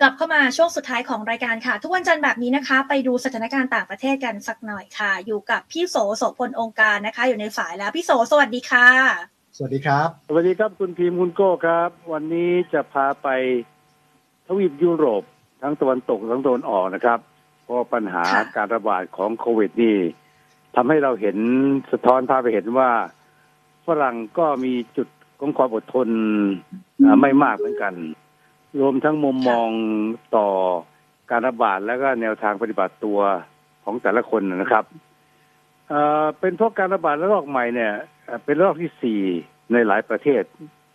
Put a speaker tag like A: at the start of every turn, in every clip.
A: กลับเข้ามาช่วงสุดท้ายของรายการค่ะ ทุกวันจันทร์แบบนี้นะคะ ไปดูสถานการณ์ต่างประเทศกันสักหน่อยค่ะ อยู่กับพี่โสโสพลองค์การนะคะ อยู่ในฝ่ายแล้วพี่โสสวัสดีค่ะ
B: สวัสดีครับ
C: สวัสดีครับคุณพีมคุณโก้ครับ วันนี้จะพาไปทวีปยุโรปทั้งตะวันตกทั้งตะวันออกนะครับ เพราะปัญหา
A: ค่ะ
C: การระบาดของโควิดนี่ทำให้เราเห็นสะท้อนภาพไปเห็นว่าฝรั่งก็มีจุดของความอดทนอ่าไม่มากเหมือนกัน รวมทั้งมุมมองต่อการระบาดและก็แนวทางปฏิบัติตัวของแต่ละคนนะครับเอเป็นเพราะการระบาดระลอกใหม่เนี่ย เป็นระลอกที่สี่ในหลายประเทศ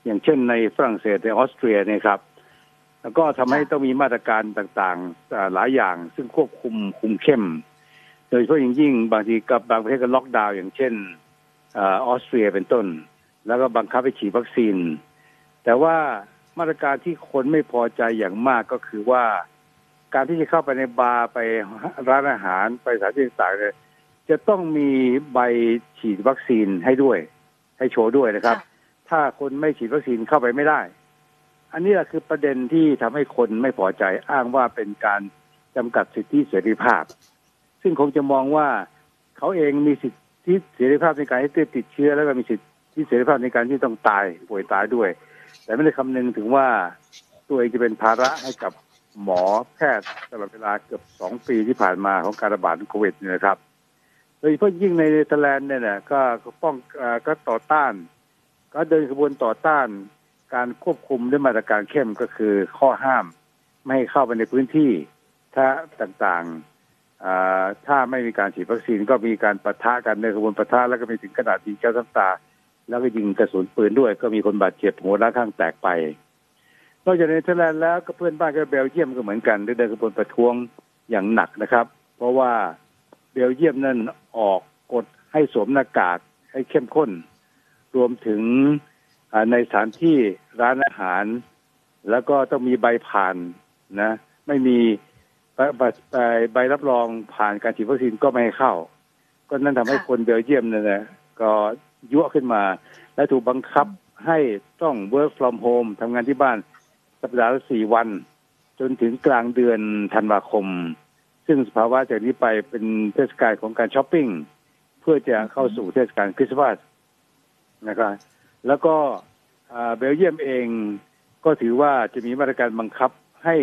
C: อย่างเช่นในฝรั่งเศสในออสเตรียเนี่ยครับ แล้วก็ทำให้ต้องมีมาตรการต่างๆหลายอย่าง ซึ่งควบคุมคุมเข้ม โดยเฉพาะอย่างยิ่งบางทีกับบางประเทศก็ล็อกดาวน์อย่างเช่นออสเตรียเป็นต้น แล้วก็บังคับให้ฉีดวัคซีน แต่ว่า มาตรการที่คนไม่พอใจอย่างมากก็คือว่า การที่จะเข้าไปในบาร์ไปร้านอาหารไปสถานที่ต่างๆเนี่ยจะต้องมีใบฉีดวัคซีนให้ด้วย ให้โชว์ด้วยนะครับ
A: ค่ะ
C: ถ้าคนไม่ฉีดวัคซีนเข้าไปไม่ได้ อันนี้แหละคือประเด็นที่ทำให้คนไม่พอใจอ้างว่าเป็นการจำกัดสิทธิเสรีภาพ ซึ่งคงจะมองว่าเขาเองมีสิทธิเสรีภาพในการที่จะติดเชื้อ แล้วก็มีสิทธิเสรีภาพในการที่ต้องตายป่วยตายด้วย แต่ไม่ได้คำนึงถึงว่าตัวเองจะเป็นภาระให้กับหมอแพทย์ตลอดเวลาเกือบสองปีที่ผ่านมาของการระบาดโควิดนี่นะครับโดยเฉพาะยิ่งในเนเธอร์แลนด์เนี่ยนะก็ป้องก็ต่อต้าน ก็เดินขบวนต่อต้านการควบคุมด้วยมาตรการเข้มก็คือข้อห้าม ไม่ให้เข้าไปในพื้นที่ถ้าต่างๆถ้าไม่มีการฉีดวัคซีนก็มีการปะทะกันในขบวนปะทะแล้วก็มีถึงขนาดยิงแก๊สน้ำตา แล้วก็ยิงกระสุนปืนด้วย ก็มีคนบาดเจ็บหัวล้าข้างแตกไป นอกจากในเนเธอร์แลนด์แล้วก็เพื่อนบ้านก็เบลเยียมก็เหมือนกันได้เดินขบวนประท้วงอย่างหนักนะครับ เพราะว่าเบลเยียมนั่นออกกฎให้สวมหน้ากากให้เข้มข้น รวมถึงในสถานที่ร้านอาหาร แล้วก็ต้องมีใบผ่านนะ ไม่มีใบใบรับรองผ่านการฉีดวัคซีนก็ไม่ให้เข้า ก็นั่นทำให้
A: ค่ะ
C: คนเบลเยียมเนี่ยนะก็ ยั่วขึ้นมา และถูกบังคับให้ต้อง work from home ทำงานที่บ้านสัปดาห์ละสี่วัน จนถึงกลางเดือนธันวาคม ซึ่งสภาวะจากนี้ไปเป็นเทศกาลของการช้อปปิ้ง เพื่อจะเข้าสู่เทศกาลคริสต์มาสนะครับแล้วก็อ่าเบลเยียมเองก็ถือว่าจะมีมาตรการบังคับให้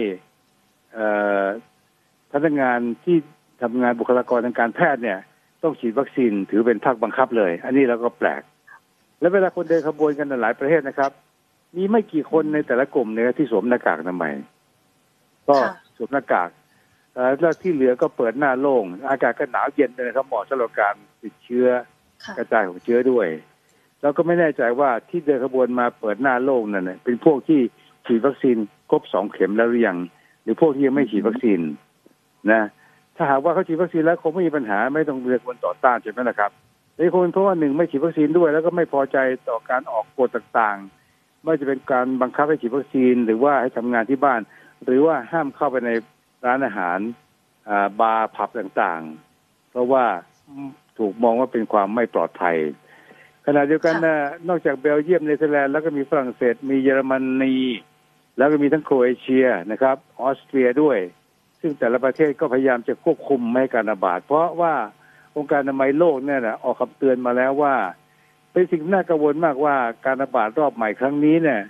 C: เอ่อพนักงานที่ทำงานบุคลากรทางการแพทย์เนี่ย ต้องฉีดวัคซีนถือเป็นภาคบังคับเลย อันนี้เราก็แปลก แล้วเวลาคนเดินขบวนกันในหลายประเทศนะครับ มีไม่กี่คนในแต่ละกลุ่มเนี่ยที่สวมหน้ากากอนามัยก็
A: ค่ะ
C: สวมหน้ากากเอ่อแล้วที่เหลือก็เปิดหน้าโล่ง อากาศก็หนาวเย็นเลยนะครับเหมาะสำหรับการติดเชื้อ
A: ค่ะ
C: กระจายของเชื้อด้วยเราก็ไม่แน่ใจว่าที่เดินขบวนมาเปิดหน้าโล่งนั่นน่ะเป็นพวกที่ฉีดวัคซีนครบสองเข็มแล้วหรือยังหรือพวกที่ยังไม่ฉีดวัคซีนนะ ถ้าหากว่าเขาฉีดวัคซีนแล้วคงไม่มีปัญหาไม่ต้องเรียกคนต่อต้านใช่ไหมล่ะครับแต่คนเพราะว่าหนึ่งไม่ฉีดวัคซีนด้วย แล้วก็ไม่พอใจต่อการออกกฎต่างๆ ไม่ว่าจะเป็นการบังคับให้ฉีดวัคซีน หรือว่าให้ทำงานที่บ้าน หรือว่าห้ามเข้าไปในร้านอาหารอ่าบาร์ผับต่างๆ เพราะว่าถูกมองว่าเป็นความไม่ปลอดภัย ขณะเดียวกันนะนอกจากเบลเยียมเนเธอร์แลนด์แล้วก็มีฝรั่งเศสมีเยอรมนีแล้วก็มีทั้งโครเอเชียนะครับ ออสเตรียด้วย ซึ่งแต่ละประเทศก็พยายามจะควบคุมไม่ให้การระบาด เพราะว่าองค์การอนามัยโลกเนี่ยนะออกคำเตือนมาแล้วว่า เป็นสิ่งน่ากังวลมากว่าการระบาดรอบใหม่ครั้งนี้เนี่ย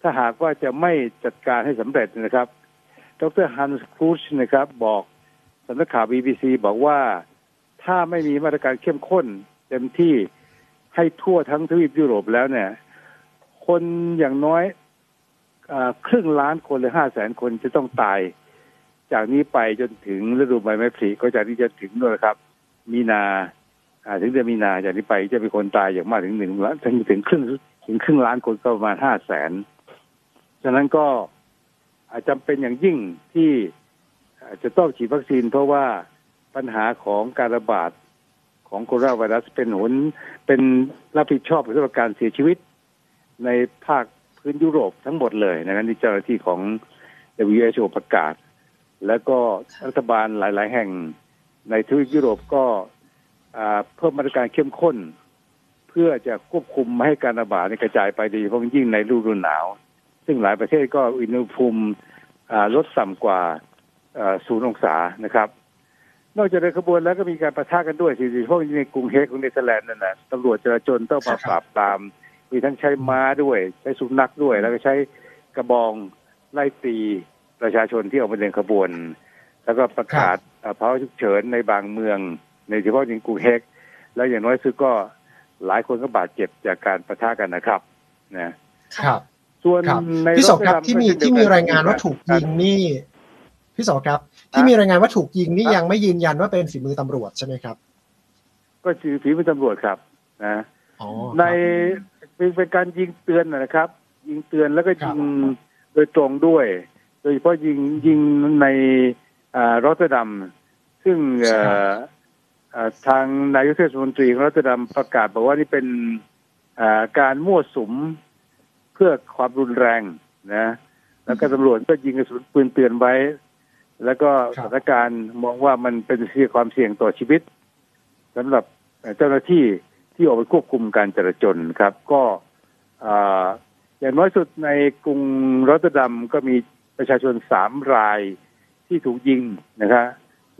C: ถ้าหากว่าจะไม่จัดการให้สำเร็จนะครับ ดรฮันส์ครูชนะครับ บอกสำนักข่าว BBC บอกว่าถ้าไม่มีมาตรการเข้มข้น เต็มที่ให้ทั่วทั้งทวีปยุโรปแล้วเนี่ย คนอย่างน้อยอครึ่งล้านคนหรือห้าแสนคนจะต้องตาย จากนี้ไปจนถึงฤดูใบไม้ผลิก็จากนี้จะถึงนู่นนะครับ มีนาถึงเดือนมีนาจากนี้ไปจะมีคนตายอย่างมากถึงหนึ่งล้านถึงถึงครึ่งถึงครึ่งล้านคนก็ประมาณห้าแสนฉะนั้นก็อาจจำเป็นอย่างยิ่งที่จะต้องฉีดวัคซีน เพราะว่าปัญหาของการระบาดของโคโรนาไวรัสเป็นหนเป็นรับผิดชอบสำหรับการเสียชีวิต ในภาคพื้นยุโรปทั้งหมดเลยนะครับที่เจ้าหน้าที่ของ WHO ประกาศ แล้วก็รัฐบาลหลาย ๆ แห่งในทวีปยุโรปก็อ่าเพิ่มมาตรการเข้มข้น เพื่อจะควบคุมไม่ให้การระบาดในกระจายไปโดยเฉพาะยิ่งในฤดูหนาว ซึ่งหลายประเทศก็อุณหภูมิลดต่ำกว่าศูนย์องศานะครับ นอกจากเดินขบวนแล้วก็มีการประทะกันด้วยสิเพราะในกรุงเฮกของเนเธอร์แลนด์นั่นนะตำรวจจราจรต้องมาปราบปราม มีทั้งใช้ม้าด้วย ใช้สุนัขด้วย แล้วก็ใช้กระบองไล่ตี ประชาชนที่ออกมาเดินขบวน แล้วก็ประกาศภาวะฉุกเฉินในบางเมือง ในเฉพาะในกรุงเฮกแล้วอย่างน้อยสุดก็หลายคนก็บาดเจ็บจากการประทะกันนะครับนะครับส่วนใน
B: พี่สครับที่มีที่มีรายงานว่าถูกยิงนี่พี่สครับ ที่มีรายงานว่าถูกยิงนี่ยังไม่ยืนยันว่าเป็นฝีมือตำรวจใช่ไหมครับ
C: ก็คือฝีมือตำรวจครับนะในเป็นการยิงเตือนนะครับ ยิงเตือนแล้วก็ยิงโดยตรงด้วย โดยเฉพาะยิงยิงในรอตเตอร์ดัมซึ่งทางนายกเทศมนตรีของรัฐดำประกาศบอกว่านี่เป็นการมั่วสุมเพื่อความรุนแรงนะ แล้วก็ตำรวจก็ยิงกระสุนปืนเตือนไว้ แล้วก็สถานการณ์มองว่ามันเป็นเสี่ยความเสี่ยงต่อชีวิตสำหรับเจ้าหน้าที่ที่ออกไปควบคุมการจราจรครับ ก็อย่างน้อยสุดในกรุงรอตเตอร์ดัมก็มี ประชาชนสามรายที่ถูกยิงนะครับ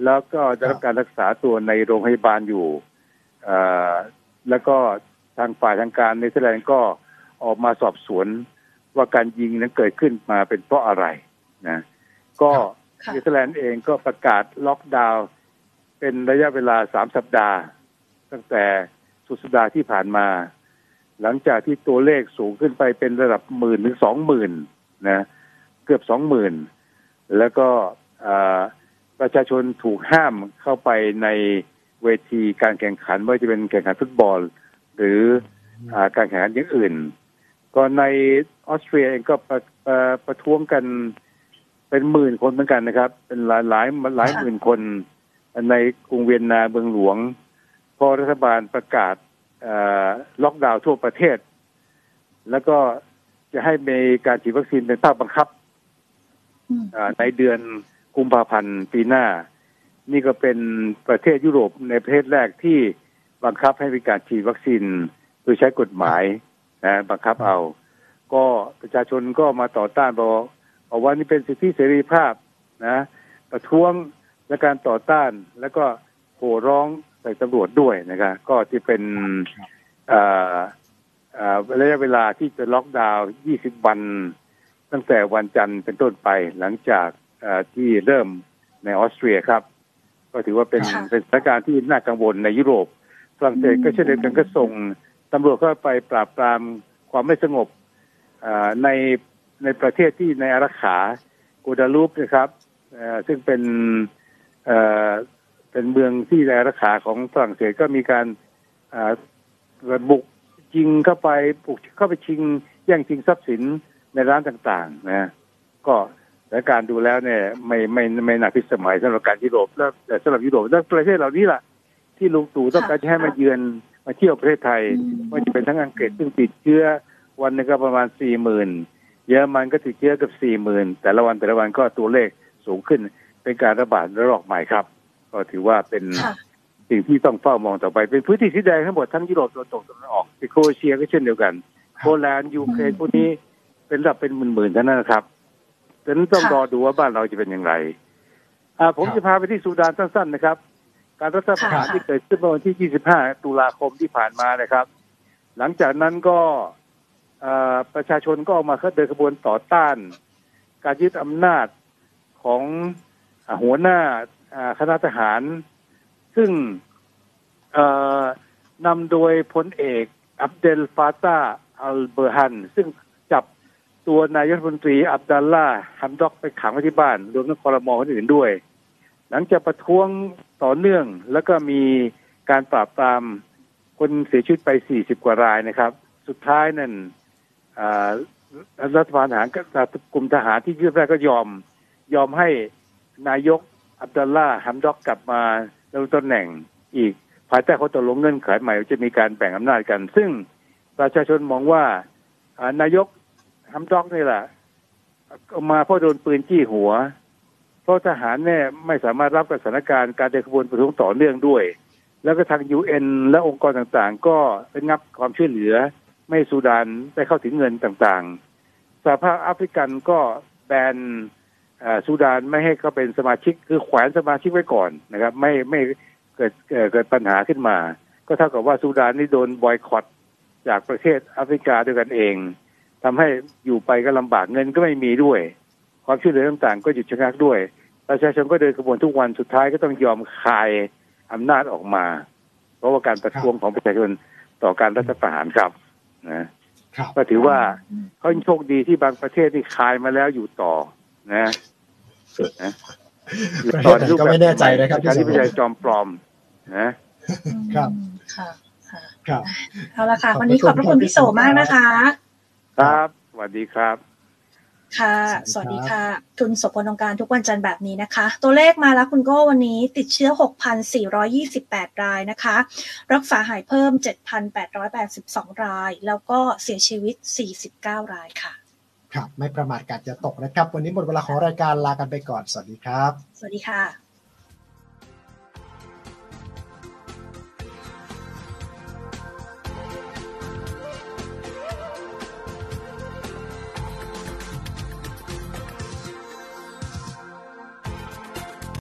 C: แล้วก็ได้รับการรักษาตัวในโรงพยาบาลอยู่แล้วก็ทางฝ่ายทางการในเทแลนด์ก็ออกมาสอบสวนว่าการยิงนั้นเกิดขึ้นมาเป็นเพราะอะไรนะ ก็เนเธอร์แลนด์เองก็ประกาศล็อกดาวน์เป็นระยะเวลาสามสัปดาห์ ตั้งแต่สุดสัปดาห์ที่ผ่านมา หลังจากที่ตัวเลขสูงขึ้นไปเป็นระดับหมื่นถึงสองหมื่นนะ เกือบสองหมื่นแล้วก็ประชาชนถูกห้ามเข้าไปในเวทีการแข่งขันไม่ว่าจะเป็นแข่งขันฟุตบอล หรืออการแข่งขันอย่างอื่น ก็ในออสเตรียเองก็ประประประท้วงกันเป็นหมื่นคนเหมือนกันนะครับ เป็นหลายหลายหลายหมื่นคนในกรุงเวียนนาเมืองหลวง พอรัฐบาลประกาศล็อกดาวน์ทั่วประเทศ แล้วก็จะให้มีการฉีดวัคซีนเป็นภาคบังคับ ในเดือนกุมภาพันธ์ปีหน้า นี่ก็เป็นประเทศยุโรปในประเทศแรกที่บังคับให้มีการฉีดวัคซีนโดยใช้กฎหมายนะบังคับเอา ก็ประชาชนก็มาต่อต้านบอกบอกว่านี่เป็นสิทธิเสรีภาพนะประท้วงและการต่อต้านแล้วก็โห่ร้องใส่ตำรวจด้วยนะครับก็ที่เป็นระยะเวลาที่จะล็อกดาวน์ 20 วัน ตั้งแต่วันจันทร์เป็นต้นไปหลังจากที่เริ่มในออสเตรียครับ ก็ถือว่าเป็นเป็นสถานการณ์ที่น่ากังวลในยุโรปฝรั่งเศสก็เช่นเดียวกันก็ส่งตำรวจเข้าไปปราบปรามความไม่สงบในในประเทศที่ในอารักขากูดาลูปนะครับซึ่งเป็นเป็นเมืองที่ในอารักขาของฝรั่งเศสก็มีการบุกจิงเข้าไปบุกเข้าไปชิงแย่งชิงทรัพย์สิน ในร้านต่างๆนะก็และการดูแล้วเนี่ยไม่ไม่ไม่น่าพิสมัยสำหรับการยุโรปแล้วแต่สำหรับยุโรปแล้วประเทศเหล่านี้ล่ะ ที่ลุงตู่ต้องการให้มาเยือนมาเที่ยวประเทศไทยว่าจะเป็นทั้งอังกฤษซึ่งติดเชื้อวันนึงก็ประมาณสี่หมื่นเยอรมันก็ติดเชื้อกับสี่หมื่นแต่ละวันแต่ละวันก็ตัวเลขสูงขึ้น เป็นการระบาดระลอกใหม่ครับ ก็ถือว่าเป็นสิ่งที่ต้องเฝ้ามองต่อไป เป็นพื้นที่สีแดงทั้งหมดทั้งยุโรปตะวันตกตะวันออกโครเอเชียก็เช่นเดียวกันโปแลนด์ยูเครนพวกนี้ เป็นระดับเป็นหมื่นๆเท่านั้นนะครับฉะนั้นต้องรอดูว่าบ้านเราจะเป็นอย่างไรอ่าผมจะพาไปที่สุดานสั้นๆนะครับ การรัฐประหารที่เกิดขึ้นเมื่อวันที่ 25 ตุลาคมที่ผ่านมานะครับ หลังจากนั้นก็ประชาชนก็ออกมาเดินขบวนต่อต้าน การยึดอำนาจของหัวหน้าคณะทหาร ซึ่งนำโดยพลเอกอับเดลฟาตาอัลเบอร์ฮัน ซึ่ง ตัวนายกรัฐมนตรีอับดัลลาฮัมด็อกไปขังไว้ที่บ้าน รวมทั้งคอรมอคนอื่นด้วย หลังจากประท้วงต่อเนื่องแล้วก็มีการปราบปรามคนเสียชีวิตไป 40 กว่ารายนะครับ สุดท้ายนั่นรัฐบาลทหารกลุ่มทหารที่ยึดได้ก็ยอม ยอมให้นายกอับดัลลาฮัมด็อกกลับมาดำรงตำแหน่งอีกภายใต้ข้อตกลงเงื่อนไขใหม่จะมีการแบ่งอำนาจกัน ซึ่งประชาชนมองว่านายก ทำด็อกนี่แหละมาเพราะโดนปืนจี้หัว เพราะทหารเนี่ยไม่สามารถรับกับสถานการณ์การเดินขบวนประท้วงต่อเนื่องด้วย แล้วก็ทางยูเอ็นและองค์กรต่างๆ ก็เป็นงับความช่วยเหลือ ไม่สูดานได้เข้าถึงเงินต่างๆสหภาพแอฟริกันก็แบนเอ่อซูดานไม่ให้เขาเป็นสมาชิกคือแขวนสมาชิกไว้ก่อนนะครับ ไม่ไม่เกิดเอ่อเกิดปัญหาขึ้นมา ก็เท่ากับว่าซูดานนี่โดนบอยคอตจากประเทศแอฟริกาด้วยกันเอง ทำให้อยู่ไปก็ลำบากเงินก็ไม่มีด้วย ความช่วยเหลือต่างๆ ก็หยุดชะงักด้วย ประชาชนก็เดินขบวนทุกวันสุดท้ายก็ต้องยอมคายอำนาจออกมา เพราะว่าการประท้วงของประชาชนต่อการรัฐประหารครับนะครับก็ถือว่าเขาโชคดีที่บางประเทศนี่คายมาแล้วอยู่ต่อนะนะ
B: ประเทศไหนก็ไม่แน่ใจนะครับ
C: การที่ประชาชนจอมปลอมนะ
B: ครับ
A: ค่ะค่ะ
B: ครับ
A: เอาละค่ะ วันนี้ขอบพระคุณพี่โสมากนะคะ
C: ครับ สวัสดีครับ
A: ค่ะ สวัสดีค่ะคุณสพลองการทุกวันจันทร์แบบนี้นะคะ ตัวเลขมาแล้วคุณโก้วันนี้ติดเชื้อ 6,428 รายนะคะ รักษาหายเพิ่ม 7,882 ราย แล้วก็เสียชีวิต 49 รายค่ะ
B: ครับ ไม่ประมาทกาดจะตกนะครับ วันนี้หมดเวลาของรายการลากันไปก่อน สวัสดีครับ
A: สวัสดีค่ะ